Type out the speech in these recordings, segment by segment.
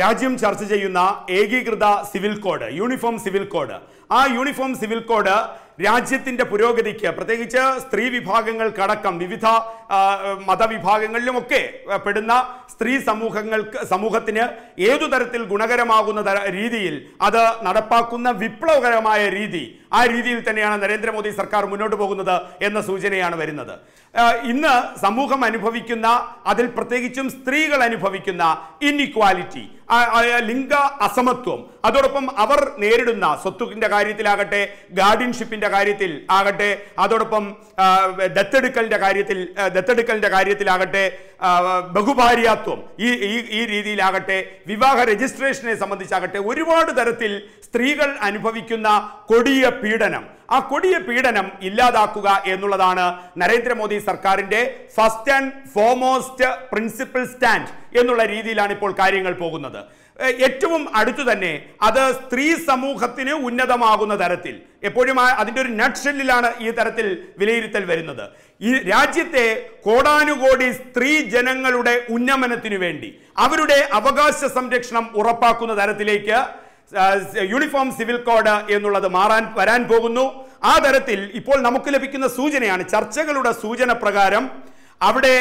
രാജ്യം ചർച്ച ചെയ്യുന്ന ഏകീകൃത civil code uniform civil code. ആ യൂണിഫോം സിവിൽ കോഡ് രാജ്യത്തിന്റെ പുരോഗതിക്ക് പ്രത്യേകിച്ച് സ്ത്രീ വിഭാഗങ്ങൾക്കടക്കം വിവിധ മതവിഭാഗങ്ങളിലുമൊക്കെ പെടുന്ന സ്ത്രീ സമൂഹങ്ങൾക്ക് സമൂഹത്തിന് ഏതു തരത്തിൽ ഗുണകരമാകുന്ന രീതിയിൽ അത് നടപ്പാക്കുന്ന വിപ്ലവകരമായ രീതി ആ രീതിയിൽ തന്നെയാണ് നരേന്ദ്രമോദി സർക്കാർ മുന്നോട്ട് പോകുന്നത് എന്ന സൂചനയാണ് വരുന്നത്. ഇന്ന് സമൂഹം അനുഭവിക്കുന്ന അതിൽ പ്രത്യേകിച്ചും സ്ത്രീകൾ അനുഭവിക്കുന്ന ഇൻഇക്വാലിറ്റി ലിംഗ അസമത്വം അതോടൊപ്പം അവർ നേരിടുന്ന സ്വത്തുക്കിന്റെ കാര്യത്തിലാകട്ടെ ഗാർഡിയൻഷിപ്പിന്റെ കാര്യത്തിൽ ആകട്ടെ അതോടൊപ്പം ദത്തെടുക്കലിന്റെ കാര്യത്തിൽ ദത്തെടുക്കലിന്റെ കാര്യത്തിലാകട്ടെ ബഹുഭാര്യാത്വം ഈ ഈ രീതിയിലാകട്ടെ വിവാഹ രജിസ്ട്രേഷനെ സംബന്ധിച്ചാകട്ടെ ഒരുപാട് തരത്തിൽ സ്ത്രീകൾ അനുഭവിക്കുന്ന കൊടിയ പീഡനം. ആ കൊടിയ പീഡനം ഇല്ലാതാക്കുക എന്നുള്ളതാണ് നരേന്ദ്രമോദി സർക്കാരിന്റെ first and foremost principle stand എന്നുള്ള രീതിയിലാണ് ഇപ്പോൾ കാര്യങ്ങൾ പോകുന്നത്. ഏറ്റവും അടുത്തു തന്നെ അത് സ്ത്രീ സമൂഹത്തിന് ഉന്നതമാകുന്ന തരത്തിൽ എപ്പോഴും അതിന്റെ ഒരു നട്ഷെല്ലിലാണ് ഈ തരത്തിൽ വിലയിരുത്തൽ വരുന്നത്. ഈ രാജ്യത്തെ കോടാനുകോടി സ്ത്രീ ജനങ്ങളുടെ ഉന്നമനത്തിനു വേണ്ടി അവരുടെ അവകാശ സംരക്ഷണം ഉറപ്പാക്കുന്ന തരത്തിലേക്ക് യൂണിഫോം സിവിൽ കോഡ് എന്നുള്ളത് മാറാൻ വരാൻ പോകുന്നു. ആ തരത്തിൽ ഇപ്പോൾ നമുക്ക് ലഭിക്കുന്ന സൂചനയാണ്. ചർച്ചകളുടെ സൂചന പ്രകാരം അവിടെ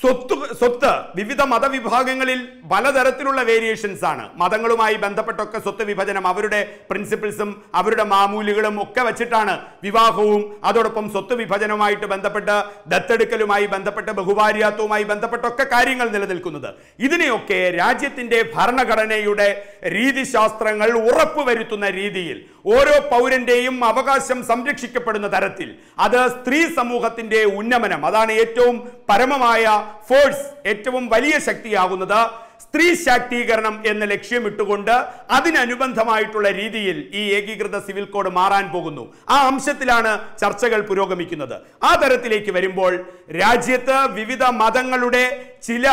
സ്വത്ത് സ്വത്ത് വിവിധ മതവിഭാഗങ്ങളിൽ പലതരത്തിലുള്ള വേരിയേഷൻസ് ആണ്. മതങ്ങളുമായി ബന്ധപ്പെട്ടൊക്കെ സ്വത്ത് വിഭജനം അവരുടെ പ്രിൻസിപ്പിൾസും അവരുടെ മാമൂലുകളും ഒക്കെ വച്ചിട്ടാണ് വിവാഹവും അതോടൊപ്പം സ്വത്ത് വിഭജനവുമായിട്ട് ബന്ധപ്പെട്ട് ദത്തെടുക്കലുമായി ബന്ധപ്പെട്ട് ബഹുഭാര്യാത്വവുമായി ബന്ധപ്പെട്ടൊക്കെ കാര്യങ്ങൾ നിലനിൽക്കുന്നത്. ഇതിനെയൊക്കെ രാജ്യത്തിന്റെ ഭരണഘടനയുടെ രീതിശാസ്ത്രങ്ങൾ ഉറപ്പുവരുത്തുന്ന രീതിയിൽ ഓരോ പൗരന്റെയും അവകാശം സംരക്ഷിക്കപ്പെടുന്ന തരത്തിൽ അത് സ്ത്രീ സമൂഹത്തിന്റെ ഉന്നമനം അതാണ് ഏറ്റവും പരമമായ ഫോഴ്സ് ഏറ്റവും വലിയ ശക്തിയാകുന്നത് സ്ത്രീ ശാക്തീകരണം എന്ന ലക്ഷ്യമിട്ടുകൊണ്ട് അതിനനുബന്ധമായിട്ടുള്ള രീതിയിൽ ഈ ഏകീകൃത സിവിൽ കോഡ് മാറാൻ പോകുന്നു. ആ അംശത്തിലാണ് ചർച്ചകൾ പുരോഗമിക്കുന്നത്. ആ തരത്തിലേക്ക് വരുമ്പോൾ രാജ്യത്ത് വിവിധ മതങ്ങളുടെ ചില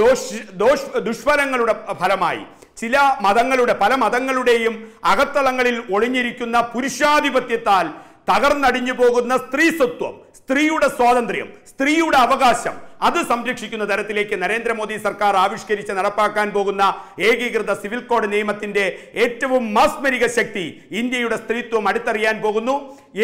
ദോഷ ദോഷ് ദുഷ്ഫലങ്ങളുടെ ഫലമായി ചില മതങ്ങളുടെ പല മതങ്ങളുടെയും അകത്തളങ്ങളിൽ ഒളിഞ്ഞിരിക്കുന്ന പുരുഷാധിപത്യത്താൽ തകർന്നടിഞ്ഞു പോകുന്ന സ്ത്രീ സ്വത്വം സ്ത്രീയുടെ സ്വാതന്ത്ര്യം സ്ത്രീയുടെ അവകാശം അത് സംരക്ഷിക്കുന്ന തരത്തിലേക്ക് നരേന്ദ്രമോദി സർക്കാർ ആവിഷ്കരിച്ച് നടപ്പാക്കാൻ പോകുന്ന ഏകീകൃത സിവിൽ കോഡ് നിയമത്തിന്റെ ഏറ്റവും മാസ്മരിക ശക്തി ഇന്ത്യയുടെ സ്ത്രീത്വം അടുത്തറിയാൻ പോകുന്നു.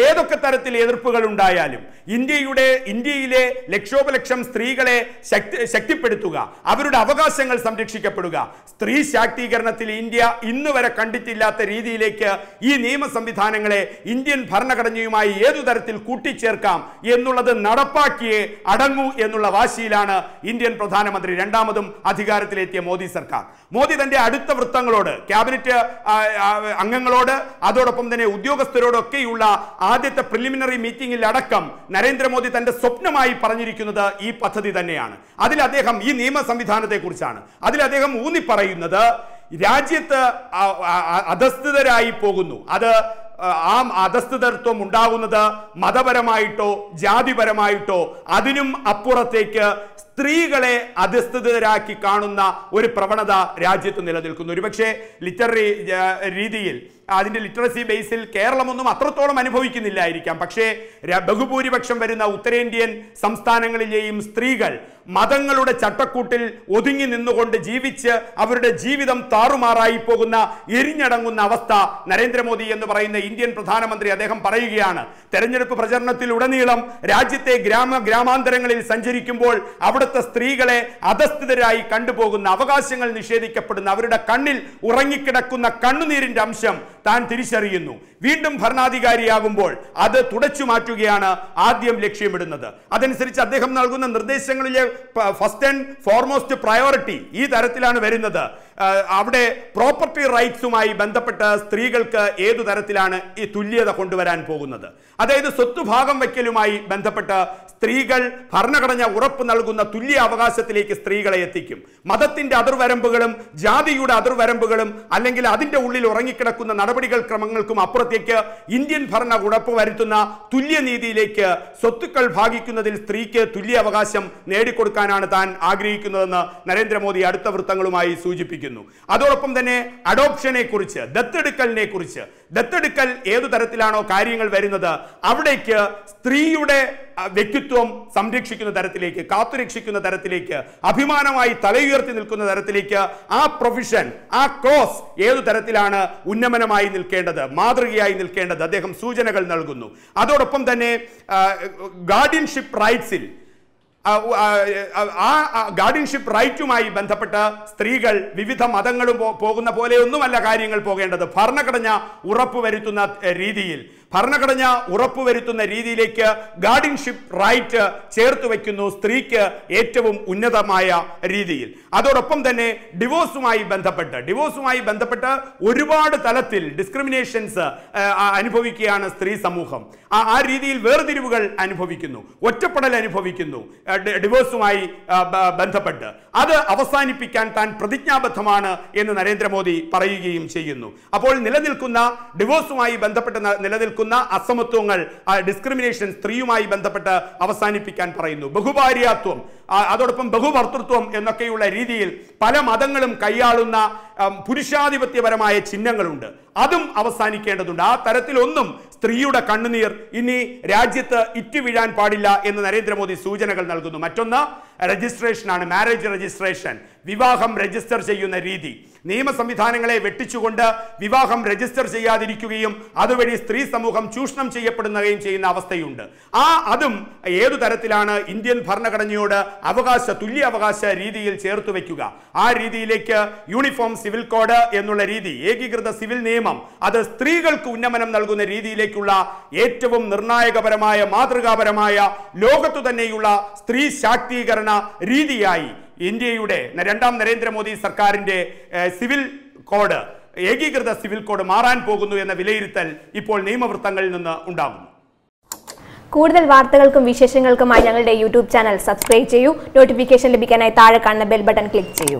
ഏതൊക്കെ തരത്തിൽ എതിർപ്പുകൾ ഉണ്ടായാലും ഇന്ത്യയുടെ ഇന്ത്യയിലെ ലക്ഷോപലക്ഷം സ്ത്രീകളെ ശക്തി ശക്തിപ്പെടുത്തുക അവരുടെ അവകാശങ്ങൾ സംരക്ഷിക്കപ്പെടുക. സ്ത്രീ ശാക്തീകരണത്തിൽ ഇന്ത്യ ഇന്ന് വരെ കണ്ടിട്ടില്ലാത്ത രീതിയിലേക്ക് ഈ നിയമ സംവിധാനങ്ങളെ ഇന്ത്യൻ ഭരണഘടനയുമായി ഏതു തരത്തിൽ കൂട്ടിച്ചേർക്കാം എന്നുള്ളത് നടപ്പാക്കിയേ അടങ്ങൂ എന്നുള്ള വാശിയിലാണ് ഇന്ത്യൻ പ്രധാനമന്ത്രി രണ്ടാമതും അധികാരത്തിലെത്തിയ മോദി സർക്കാർ. മോദി തന്റെ അടുത്ത വൃത്തങ്ങളോട് ക്യാബിനറ്റ് അംഗങ്ങളോട് അതോടൊപ്പം തന്നെ ഉദ്യോഗസ്ഥരോടൊക്കെയുള്ള ആദ്യത്തെ പ്രിലിമിനറി മീറ്റിംഗിൽ അടക്കം നരേന്ദ്രമോദി തന്റെ സ്വപ്നമായി പറഞ്ഞിരിക്കുന്നത് ഈ പദ്ധതി തന്നെയാണ്. അതിൽ അദ്ദേഹം ഈ നിയമ സംവിധാനത്തെ കുറിച്ചാണ് അതിൽ അദ്ദേഹം ഊന്നി പറയുന്നത് രാജ്യത്ത് അധസ്ഥിതരായി പോകുന്നു. അത് ആ അധസ്ഥിതത്വം ഉണ്ടാകുന്നത് മതപരമായിട്ടോ ജാതിപരമായിട്ടോ അതിനും അപ്പുറത്തേക്ക് സ്ത്രീകളെ അധസ്ഥിതരാക്കി കാണുന്ന ഒരു പ്രവണത രാജ്യത്ത് നിലനിൽക്കുന്നു. ഒരുപക്ഷെ ലിറ്റററി രീതിയിൽ അതിന്റെ ലിറ്ററസി ബേസിൽ കേരളമൊന്നും അത്രത്തോളം അനുഭവിക്കുന്നില്ലായിരിക്കാം. പക്ഷേ ബഹുഭൂരിപക്ഷം വരുന്ന ഉത്തരേന്ത്യൻ സംസ്ഥാനങ്ങളിലെയും സ്ത്രീകൾ മതങ്ങളുടെ ചട്ടക്കൂട്ടിൽ ഒതുങ്ങി നിന്നുകൊണ്ട് ജീവിച്ച് അവരുടെ ജീവിതം താറുമാറായി പോകുന്ന എരിഞ്ഞടങ്ങുന്ന അവസ്ഥ നരേന്ദ്രമോദി എന്ന് പറയുന്ന ഇന്ത്യൻ പ്രധാനമന്ത്രി അദ്ദേഹം പറയുകയാണ്. തെരഞ്ഞെടുപ്പ് പ്രചരണത്തിൽ ഉടനീളം രാജ്യത്തെ ഗ്രാമ ഗ്രാമാന്തരങ്ങളിൽ സഞ്ചരിക്കുമ്പോൾ അവിടുത്തെ സ്ത്രീകളെ അധസ്ഥിതരായി കണ്ടുപോകുന്ന അവകാശങ്ങൾ നിഷേധിക്കപ്പെടുന്ന അവരുടെ കണ്ണിൽ ഉറങ്ങിക്കിടക്കുന്ന കണ്ണുനീരിന്റെ അംശം താൻ തിരിച്ചറിയുന്നു. വീണ്ടും ഭരണാധികാരിയാകുമ്പോൾ അത് തുടച്ചു മാറ്റുകയാണ് ആദ്യം ലക്ഷ്യമിടുന്നത്. അതനുസരിച്ച് അദ്ദേഹം നൽകുന്ന നിർദ്ദേശങ്ങളിലെ ഫസ്റ്റ് ആൻഡ് ഫോർമോസ്റ്റ് പ്രയോറിറ്റി ഈ തരത്തിലാണ് വരുന്നത്. അവിടെ പ്രോപ്പർട്ടി റൈറ്റ്സുമായി ബന്ധപ്പെട്ട് സ്ത്രീകൾക്ക് ഏതു തരത്തിലാണ് ഈ തുല്യത കൊണ്ടുവരാൻ പോകുന്നത്? അതായത് സ്വത്ത് ഭാഗം വയ്ക്കലുമായി ബന്ധപ്പെട്ട് സ്ത്രീകൾ ഭരണഘടന ഉറപ്പ് നൽകുന്ന തുല്യ അവകാശത്തിലേക്ക് സ്ത്രീകളെ എത്തിക്കും. മതത്തിന്റെ അതിർവരമ്പുകളും ജാതിയുടെ അതിർവരമ്പുകളും അല്ലെങ്കിൽ അതിന്റെ ഉള്ളിൽ ഉറങ്ങിക്കിടക്കുന്ന നടപടികൾ ക്രമങ്ങൾക്കും അപ്പുറത്തേക്ക് ഇന്ത്യൻ ഭരണ ഉറപ്പ് വരുത്തുന്ന തുല്യനീതിയിലേക്ക് സ്വത്തുക്കൾ ഭാഗിക്കുന്നതിൽ സ്ത്രീക്ക് തുല്യ അവകാശം നേടിക്കൊടുക്കാനാണ് താൻ ആഗ്രഹിക്കുന്നതെന്ന് നരേന്ദ്രമോദി അടുത്ത വൃത്തങ്ങളുമായി സൂചിപ്പിക്കുന്നു. അവസാനിപ്പിക്കുന്നു അതോടൊപ്പം തന്നെ അഡോപ്ഷനെ കുറിച്ച് ദത്തെടുക്കലിനെ കുറിച്ച്. ദത്തെടുക്കൽ ഏതു തരത്തിലാണോ കാര്യങ്ങൾ വരുന്നത് അവിടേക്ക് സ്ത്രീയുടെ വ്യക്തിത്വം സംരക്ഷിക്കുന്ന തരത്തിലേക്ക് കാത്തുരക്ഷിക്കുന്ന തരത്തിലേക്ക് അഭിമാനമായി തലയുയർത്തി നിൽക്കുന്ന തരത്തിലേക്ക് ആ പ്രൊഫഷൻ ആ ക്രോസ് ഏതു തരത്തിലാണ് ഉന്നമനമായി നിൽക്കേണ്ടത് മാതൃകയായി നിൽക്കേണ്ടത് അദ്ദേഹം സൂചനകൾ നൽകുന്നു. അതോടൊപ്പം തന്നെ ഗാർഡിയൻഷിപ്പ് റൈറ്റ്സിൽ ആ, ഗാർഡിയൻഷിപ്പ് റൈറ്റുമായി ബന്ധപ്പെട്ട് സ്ത്രീകൾ വിവിധ മതങ്ങളും പോകുന്ന പോലെയൊന്നുമല്ല കാര്യങ്ങൾ പോകേണ്ടത്. ഭരണഘടന ഉറപ്പുവരുത്തുന്ന രീതിയിൽ. ഭരണഘടന ഉറപ്പുവരുത്തുന്ന രീതിയിലേക്ക് ഗാർഡിയൻഷിപ്പ് റൈറ്റ് ചേർത്ത് വയ്ക്കുന്നു സ്ത്രീക്ക് ഏറ്റവും ഉന്നതമായ രീതിയിൽ. അതോടൊപ്പം തന്നെ ഡിവോഴ്സുമായി ബന്ധപ്പെട്ട് ഡിവോഴ്സുമായി ബന്ധപ്പെട്ട് ഒരുപാട് തലത്തിൽ ഡിസ്ക്രിമിനേഷൻസ് അനുഭവിക്കുകയാണ് സ്ത്രീ സമൂഹം. ആ രീതിയിൽ വേർതിരിവുകൾ അനുഭവിക്കുന്നു ഒറ്റപ്പെടൽ അനുഭവിക്കുന്നു ഡിവോഴ്സുമായി ബന്ധപ്പെട്ട്. അത് അവസാനിപ്പിക്കാൻ താൻ പ്രതിജ്ഞാബദ്ധമാണ് എന്ന് നരേന്ദ്രമോദി പറയുകയും ചെയ്യുന്നു. അപ്പോൾ നിലനിൽക്കുന്ന ഡിവോഴ്സുമായി ബന്ധപ്പെട്ട് ന- നിലനിൽക്കുന്ന അസമത്വങ്ങൾ ഡിസ്ക്രിമിനേഷൻ സ്ത്രീയുമായി ബന്ധപ്പെട്ട് അവസാനിപ്പിക്കാൻ പറയുന്നു. ബഹുഭാര്യാത്വം അതോടൊപ്പം ബഹുഭർത്തൃത്വം എന്നൊക്കെയുള്ള രീതിയിൽ പല മതങ്ങളും കൈയാളുന്ന പുരുഷാധിപത്യപരമായ ചിഹ്നങ്ങളുണ്ട്. അതും അവസാനിക്കേണ്ടതുണ്ട്. ആ തരത്തിലൊന്നും സ്ത്രീയുടെ കണ്ണുനീർ ഇനി രാജ്യത്ത് ഇറ്റുവീഴാൻ പാടില്ല എന്ന് നരേന്ദ്രമോദി സൂചനകൾ നൽകുന്നു. മറ്റൊന്ന് രജിസ്ട്രേഷനാണ് മാരേജ് രജിസ്ട്രേഷൻ വിവാഹം രജിസ്റ്റർ ചെയ്യുന്ന രീതി. നിയമ സംവിധാനങ്ങളെ വെട്ടിച്ചുകൊണ്ട് വിവാഹം രജിസ്റ്റർ ചെയ്യാതിരിക്കുകയും അതുവഴി സ്ത്രീ സമൂഹം ചൂഷണം ചെയ്യപ്പെടുകയും ചെയ്യുന്ന അവസ്ഥയുണ്ട്. ആ അതും ഏതു തരത്തിലാണ് ഇന്ത്യൻ ഭരണഘടനയോട് അവകാശ തുല്യ അവകാശ രീതിയിൽ ചേർത്തു വയ്ക്കുക? ആ രീതിയിലേക്ക് യൂണിഫോം സിവിൽ കോഡ് എന്നുള്ള രീതി ഏകീകൃത സിവിൽ നിയമം അത് സ്ത്രീകൾക്ക് ഉന്നമനം നൽകുന്ന രീതിയിലേക്കുള്ള ഏറ്റവും നിർണായകപരമായ മാതൃകാപരമായ ലോകത്തു തന്നെയുള്ള സ്ത്രീ ശാക്തീകരണ രീതിയായി ഇന്ത്യയുടെ രണ്ടാം നരേന്ദ്രമോദി സർക്കാരിന്റെ സിവിൽ കോഡ് ഏകീകൃത സിവിൽ കോഡ് മാറാൻ പോകുന്നു എന്ന വിലയിരുത്തൽ ഇപ്പോൾ നിയമവൃത്തങ്ങളിൽ നിന്ന് ഉണ്ടാകുന്നു. കൂടുതൽ വാർത്തകൾക്കും വിശേഷങ്ങൾക്കുമായി ഞങ്ങളുടെ യൂട്യൂബ് ചാനൽ സബ്സ്ക്രൈബ് ചെയ്യൂ. നോട്ടിഫിക്കേഷൻ ലഭിക്കാനായി താഴെ കാണുന്ന ബെൽ ബട്ടൺ ക്ലിക്ക് ചെയ്യൂ.